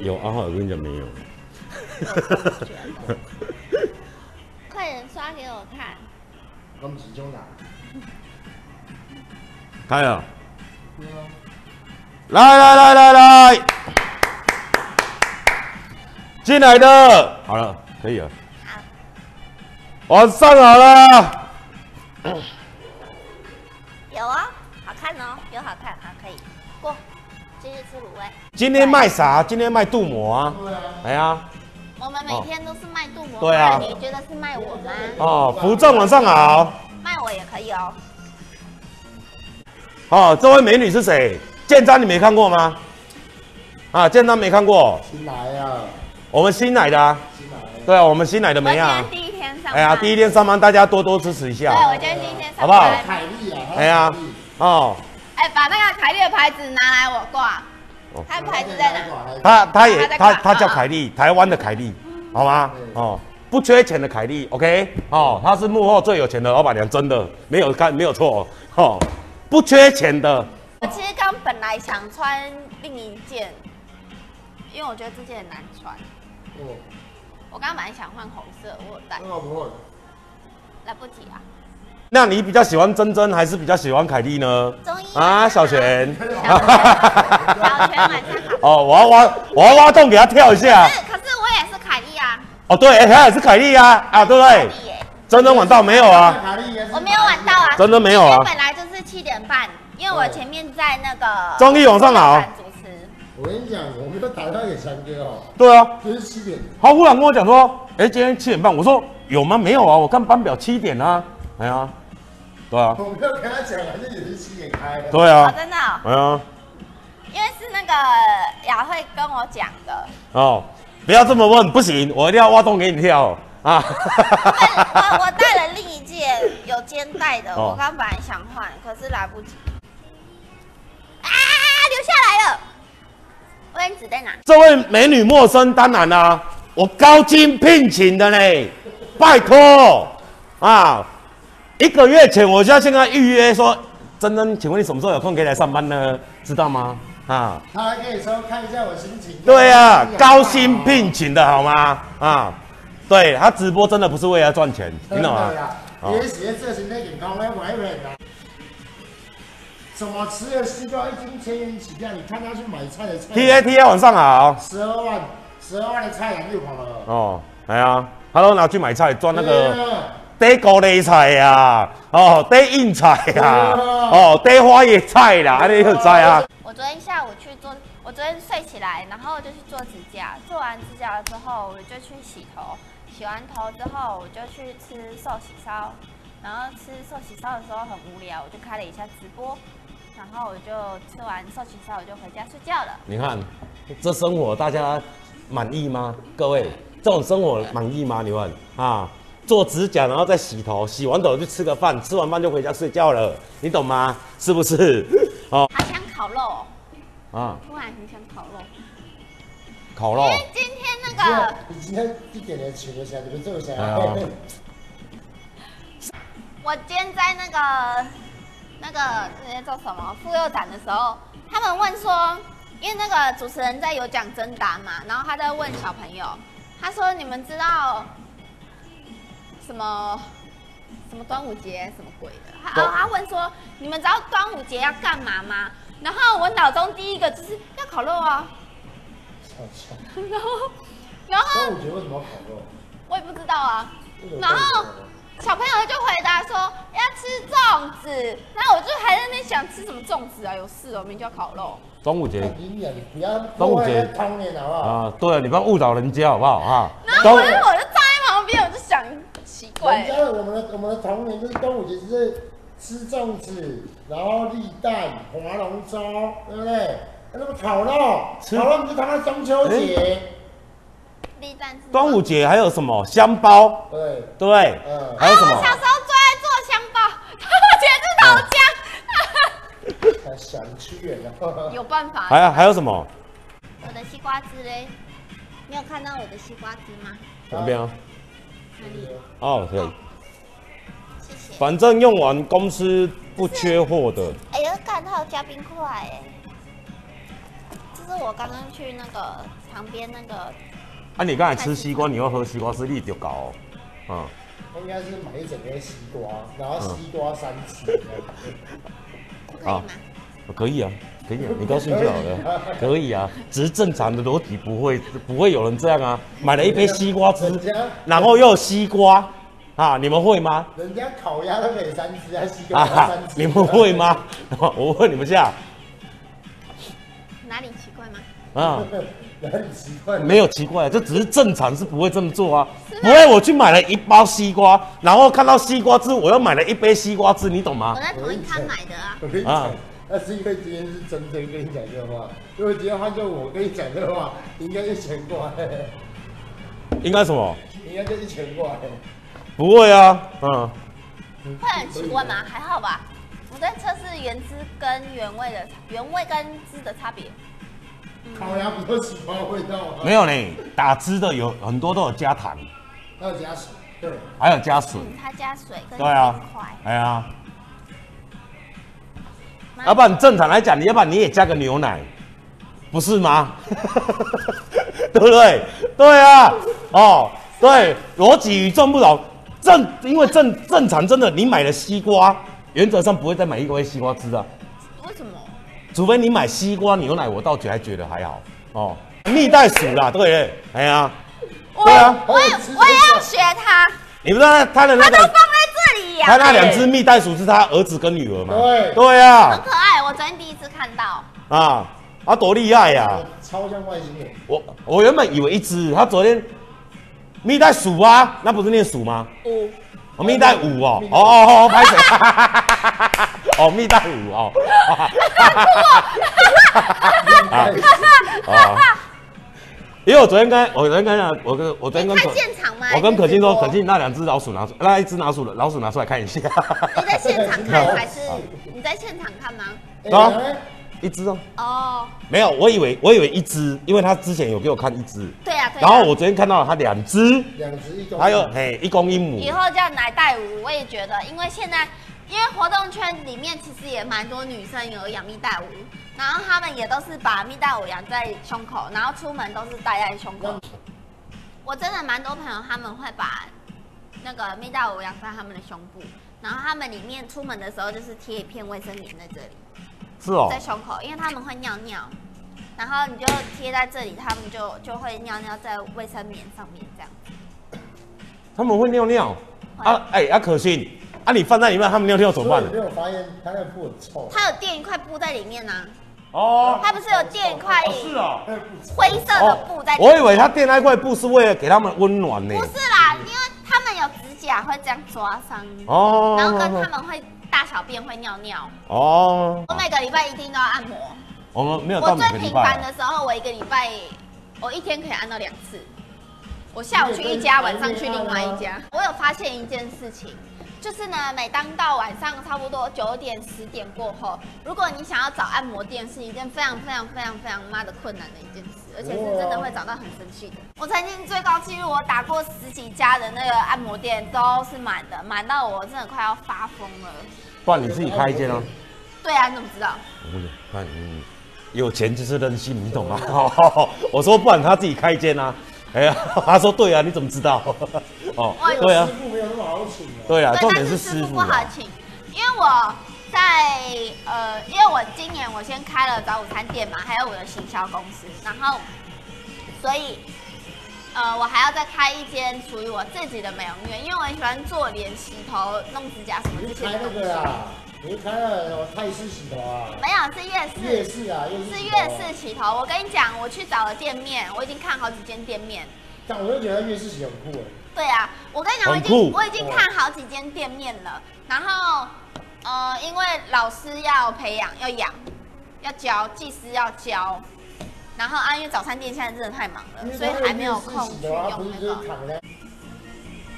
有阿浩，我跟你讲没有。快点刷给我看。咁始终拿。开了。来来来来来，进来的，好了，可以了。好。我上好了。有啊，好看哦，有好看，好可以过。继续吃卤味。今天卖啥？今天卖镀膜啊。对啊。哎呀。我们每天都是卖镀膜。对啊。你觉得是卖我吗？哦，扶正晚上好。卖我也可以哦。哦，这位美女是谁？建章你没看过吗？啊，建章没看过。新来啊。我们新来的啊。新来。对啊，我们新来的没啊。第一天上班。哎呀，第一天上班，大家多多支持一下。对，我今天第一天上班。好不好？凯丽啊。哎呀。哦。哎，把那个凯丽的牌子拿来我挂。他牌子在哪？他他也他他叫凯丽，台湾的凯丽，好吗？哦，不缺钱的凯丽，OK？哦，他是幕后最有钱的老板娘，真的没有看没有错哦，不缺钱的。我其实刚本来想穿另一件，因为我觉得这件很难穿。哦。我刚刚本来想换红色，我有带。那不会。来不及啊。那你比较喜欢珍珍还是比较喜欢凯莉呢？中医啊，小璇。小璇晚上好。哦，我要挖，我要挖洞给他跳一下。可是，可是我也是凯莉啊。哦，对，他也是凯莉啊，啊，对不对？珍珍晚到没有啊？我没有晚到啊。珍珍没有啊。本来就是七点半，因为我前面在那个。中医晚上好。主持。我跟你讲，我们的台上也唱歌哦。对啊。就是七点。他忽然跟我讲说，哎，今天七点半。我说有吗？没有啊，我看班表七点啊。哎呀。对啊，我没有跟他讲，反正也是七点开的。对啊，真的。哎呀，因为是那个雅慧跟我讲的。哦，不要这么问，不行，我一定要挖洞给你跳啊。我 我带了另一件有肩带的，我刚本来想换，可是来不及。啊，留下来了。卫纸在哪？这位美女陌生，当然啦，我高薪聘请的嘞，拜托啊。一个月前我就要跟他预约说，珍珍，请问你什么时候有空可以来上班呢？知道吗？啊，他还可以说看一下我心情。对呀，高薪聘请的好吗？啊，对他直播真的不是为了赚钱，听懂吗？也是这是那健康来买买的。什么吃了西瓜一斤千元起跳？你看他去买菜的菜。T A T A 晚上好。十二万，十二万的菜篮又跑了。哦，哎呀，他都拿去买菜赚那个。得高丽菜呀，哦，得硬菜呀，哦，得花椰菜啦，你有知啊？我昨天下午去做，我昨天睡起来，然后就去做指甲，做完指甲了之后，我就去洗头，洗完头之后，我就去吃寿喜烧，然后吃寿喜烧的时候很无聊，我就开了一下直播，然后我就吃完寿喜烧，我就回家睡觉了。你看，这生活大家满意吗？各位，这种生活满意吗？你问啊？做指甲，然后再洗头，洗完头就吃个饭，吃完饭就回家睡觉了，你懂吗？是不是？哦，好想烤肉啊！突然很想烤肉，烤肉。今天那个，你今天一点点请一下，你们坐下。我今天在那个那个那些叫什么妇幼展的时候，他们问说，因为那个主持人在有奖征答嘛，然后他在问小朋友，他说你们知道？什么什么端午节什么鬼的？他他问说：“你们知道端午节要干嘛吗？”然后我脑中第一个就是要烤肉啊。然后然后端午节为什么要烤肉？我也不知道啊。然后小朋友就回答说要吃粽子。然后我就还在那边想吃什么粽子啊？有事哦，明天就要烤肉。端午节。端午节汤面好不好？啊，对，你不要误导人家好不好啊？然后我就。人家我们的我们的童年就是端午节，就是吃粽子，然后立蛋、划龙舟，对不对？那么烤肉，烤肉不是他妈中秋节。立蛋。端午节还有什么香包？对对，嗯，还有什么？小时候最爱做香包，端午节是豆浆。想吃远了。有办法。还有还有什么？我的西瓜汁嘞，你有看到我的西瓜汁吗？哪边啊？哦，可以。谢谢。反正用完公司不缺货的。哎呀，干，它有加冰块哎。这是我刚刚去那个旁边那个，啊，你刚才吃西瓜，你要喝西瓜汁，力就搞哦。嗯，应该是买一整个西瓜，然后西瓜三吃。可以吗？可以啊，可以啊，你高兴就好了。可以啊，只是正常的逻辑不会不会有人这样啊。买了一杯西瓜汁，然后又有西瓜啊，你们会吗？人家烤鸭都可以三吃，啊西瓜三吃，你们会吗？我问你们下。哪里奇怪吗？啊，哪里奇怪？没有奇怪，这只是正常是不会这么做啊。不会，我去买了一包西瓜，然后看到西瓜汁，我又买了一杯西瓜汁，你懂吗？我在同一摊买的啊。我跟你讲，那是因为今天是真真跟你讲这话，如果今天换做我跟你讲这话，应该一千块。应该什么？应该就一千块。不会啊，嗯。会很奇怪吗？还好吧。我在测试原汁跟原味的原味跟汁的差别。烤鸭比较喜欢味道吗？没有呢，打汁的有很多都有加糖，还有加水，对，还有加水。它加水跟对啊，哎呀，要不然正常来讲，你要不然你也加个牛奶，不是吗？对不对？对啊，哦，对，逻辑与众不同。正因为正正常，真的，你买了西瓜。原则上不会再买一杯西瓜汁啊？为什么？除非你买西瓜牛奶，我倒觉还觉得还好哦。蜜袋鼠啦，对，哎呀，对啊，我也我也要学他。你不知道他的那个？他都放在他那两只蜜袋鼠是他儿子跟女儿吗？对，对啊。很可爱，我昨天第一次看到。啊，啊，多厉害呀！超像外星人。我我原本以为一只，他昨天蜜袋鼠啊，那不是念鼠吗？五。哦，蜜袋五哦，哦哦哦，拍谁？哦，蜜袋五哦，啊，因为我昨天跟我昨天跟我跟我昨天跟看现场吗？我跟可心说，可心那两只老鼠拿出，那一只老鼠老鼠拿出来看一下。你在现场看还是你在现场看吗？啊。一只哦，哦，没有，我以为我以为一只，因为他之前有给我看一只，对啊，然后我昨天看到了他两只，两只一公，还有嘿一公一母，以后叫奶带五，我也觉得，因为现在因为活动圈里面其实也蛮多女生有养蜜袋鼯，然后他们也都是把蜜袋鼯养在胸口，然后出门都是戴在胸口。我真的蛮多朋友他们会把那个蜜袋鼯养在他们的胸部，然后他们里面出门的时候就是贴一片卫生棉在这里。是哦，在胸口，因为他们会尿尿，然后你就贴在这里，他们就就会尿尿在卫生棉上面这样。他们会尿尿啊？哎，阿可心，啊，你放在里面，他们尿尿怎么办？没有发现他那布很臭。他有垫一块布在里面呢。哦。他不是有垫一块？是啊。灰色的布在。我以为他垫那块布是为了给他们温暖呢。不是啦，因为他们有指甲会这样抓伤。哦。然后跟他们会。大小便会尿尿哦，我每个礼拜一定都要按摩。我们没有。我最频繁的时候，我一个礼拜，我一天可以按到两次。我下午去一家，晚上去另外一家。我有发现一件事情。就是呢，每当到晚上差不多九点十点过后，如果你想要找按摩店，是一件非常非常非常非常妈的困难的一件事，而且是真的会找到很生气的。我曾经最高纪录，我打过十几家的那个按摩店都是满的，满到我真的快要发疯了。不然你自己开一间啊？对啊，你怎么知道？不是，那你有钱就是任性，你懂吗？我说不然他自己开一间啊。哎呀，他说对啊，你怎么知道？哦，对啊，师傅没有那么好请。对啊，重点是师傅不好请，因为我在呃，因为我今年我先开了早午餐店嘛，还有我的行销公司，然后所以呃，我还要再开一间属于我自己的美容院，因为我很喜欢做脸、洗头、弄指甲什么这些开那个啊，你开了泰式洗头啊？没有，是夜市。夜市啊，是夜市洗头。我跟你讲，我去找了店面，我已经看好几间店面。但我就觉得夜市洗很酷哎。对啊，我跟你讲，我已经我已经看好几间店面了。然后，呃，因为老师要培养、要养、要教，技师要教。然后啊，因为早餐店现在真的太忙了，所以还没有空去用那个。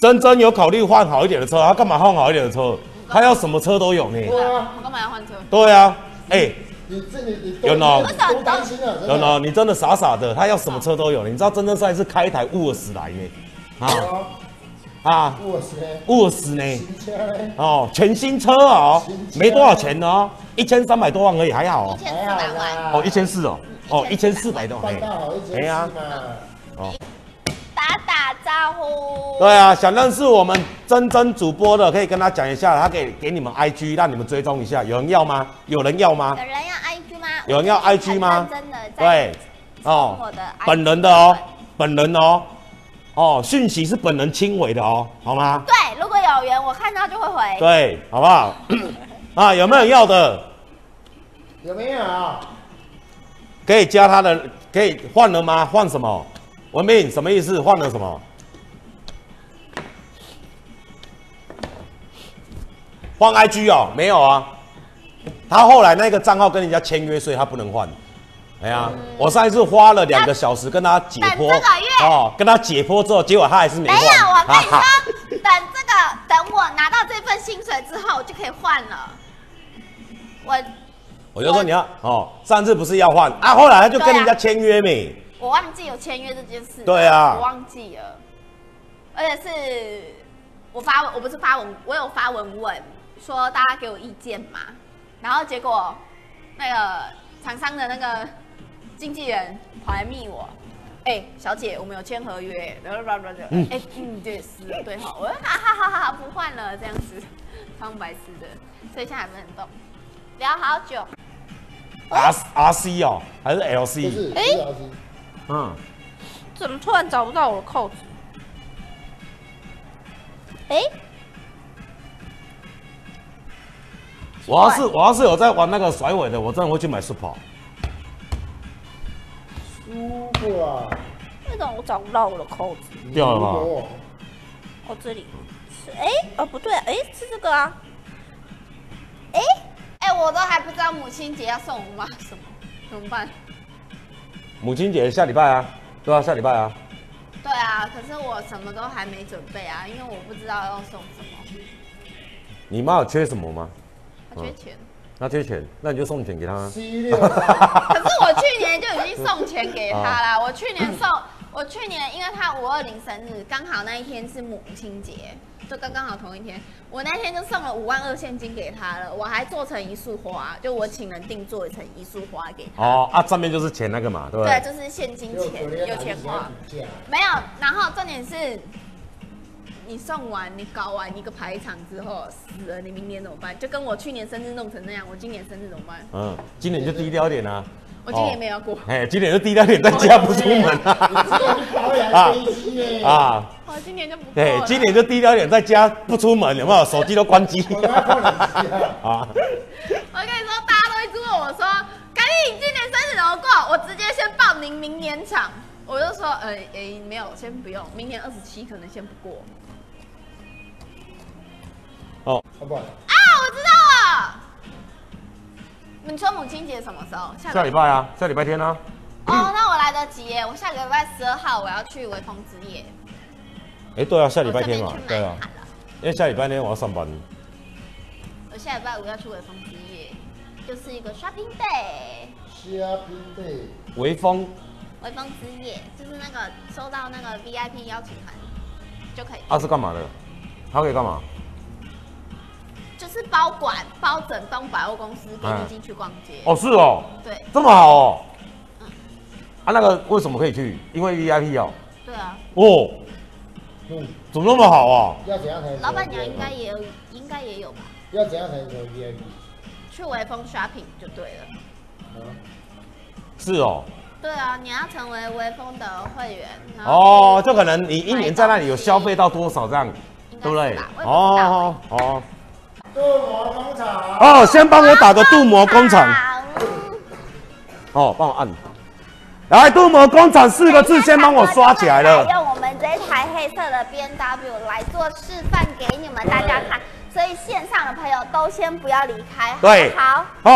真真有考虑换好一点的车，他干嘛换好一点的车？他要什么车都有呢。对啊，我干嘛要换车？对啊，哎，你这你你有呢？担心了，有呢？你真的傻傻的，他要什么车都有。你知道真正赛是开一台沃尔斯来呢？啊啊，沃尔斯呢？沃尔斯呢？哦，全新车哦，没多少钱哦，一千三百多万而已，还好。一千四百万。哦，一千四哦。哦，一千四百多，办到好一千哎呀。哦，打对啊，想认识我们真真主播的，可以跟他讲一下，他可以给你们 IG 让你们追踪一下，有人要吗？有人要吗有？人要 IG 吗？有人要我最近 IG 吗真的在对，哦我的 IG 本人的哦，本人哦，哦，讯息是本人亲回的哦，好吗？对，如果有缘，我看到就会回。对，好不好？啊，有没有要的？有没有？可以加他的，可以换了吗？换什么？文斌什么意思？换了什么？换 IG 哦？没有啊，他后来那个账号跟人家签约，所以他不能换。哎呀，我上一次花了两个小时跟他解剖，哦，跟他解剖之后，结果他还是没换。没有，我跟你说，等这个，等我拿到这份薪水之后，我就可以换了。我我就说你要哦，上次不是要换啊，后来他就跟人家签约没。我忘记有签约这件事。对啊我忘记了，而且是我发文，我不是发文，我有发文问说大家给我意见嘛，然后结果那个厂商的那个经纪人跑来密我。哎、小姐，我们有签合约，然后然后然后，嗯。哎、嗯，对，是，对哈，我说哈哈哈哈，不换了，这样子，超白痴的，所以现在还不能动，聊好久，R R C 哦，还是 L C？是，哎。不是老师嗯，怎么突然找不到我的扣子？哎、我要是我要是有在玩那个甩尾的，我真的会去买 Super。舒服啊，为什么我找不到我的扣子？掉了？哦，这里是哎、哦不对，哎、是这个啊，哎、哎、我都还不知道母亲节要送我妈什么，怎么办？母亲节下礼拜啊，对啊，下礼拜啊。对啊，可是我什么都还没准备啊，因为我不知道要送什么，你妈有缺什么吗？她缺钱。那缺钱，那你就送钱给她啊。C 六可是我去年就已经送钱给他哦啦。我去年送，我去年因为他五二零生日，刚好那一天是母亲节，就刚刚好同一天。我那天就送了五万二现金给他了，我还做成一束花，就我请人定做成一束花给他。哦啊，上面就是钱那个嘛，对不对，对？就是现金就钱，有钱花。没有，然后重点是，你送完你搞完一个排场之后死了，你明年怎么办？就跟我去年生日弄成那样，我今年生日怎么办？嗯，今年就低调一点啊。我今年没有过。哎，今年就低调一点，在家不出门你 啊。啊，我今年就不过对，今年就低调一点，在家不出门，有没有？手机都关机啊！啊。我跟你说，大家都一直问我说：“赶紧，你今年生日怎么过？”我直接先报名明年场。我就说：“呃，诶、没有，先不用，明年二十七可能先不过。哦，好不好？啊，我知道了。你说母亲节什么时候？下下礼拜啊，下礼拜天啊。哦，那我来得及耶！我下个礼拜十二号我要去微风之夜，哎，对啊，下礼拜天嘛对啊。因为下礼拜天我要上班。我下礼拜五要去微风之夜，就是一个 shopping day。shopping day，微风微风之夜就是那个收到那个 VIP 邀请函就可以，啊是干嘛的？它可以干嘛？就是包管包整栋百货公司给你进去逛街。哦，是哦，对这么好哦。嗯啊，那个为什么可以去？因为 VIP 哦。对啊，哦，嗯，怎么那么好啊？要怎样才老板娘？应该也有，应该也有吧？要怎样才能成为 VIP？去微风 shopping 就对了。嗯，是哦。对啊，你要成为微风的会员。然哦，就可能你一年在那里有消费到多少这样，对不对是吧？我也不知道哦哦镀膜工厂。哦，先帮我打个镀膜工厂，嗯哦，帮我按。来，镀膜工厂四个字先帮我刷起来了。用我们这台黑色的 B N W 来做示范给你们大家看，所以线上的朋友都先不要离开，对好。好。